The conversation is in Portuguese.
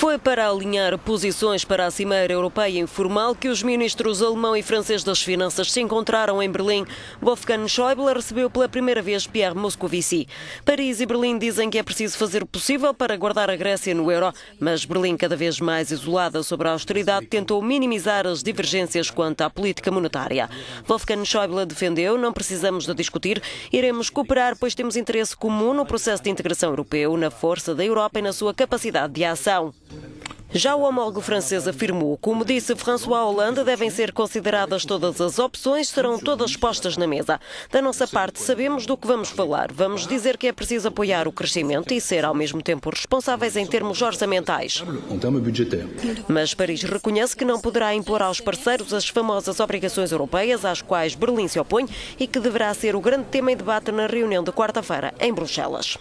Foi para alinhar posições para a Cimeira Europeia Informal que os ministros alemão e francês das Finanças se encontraram em Berlim. Wolfgang Schäuble recebeu pela primeira vez Pierre Moscovici. Paris e Berlim dizem que é preciso fazer o possível para guardar a Grécia no euro, mas Berlim, cada vez mais isolada sobre a austeridade, tentou minimizar as divergências quanto à política monetária. Wolfgang Schäuble defendeu: não precisamos de discutir, iremos cooperar, pois temos interesse comum no processo de integração europeu, na força da Europa e na sua capacidade de ação. Já o homólogo francês afirmou, como disse François Hollande, devem ser consideradas todas as opções, serão todas postas na mesa. Da nossa parte, sabemos do que vamos falar. Vamos dizer que é preciso apoiar o crescimento e ser, ao mesmo tempo, responsáveis em termos orçamentais. Mas Paris reconhece que não poderá impor aos parceiros as famosas obrigações europeias às quais Berlim se opõe e que deverá ser o grande tema em debate na reunião de quarta-feira em Bruxelas.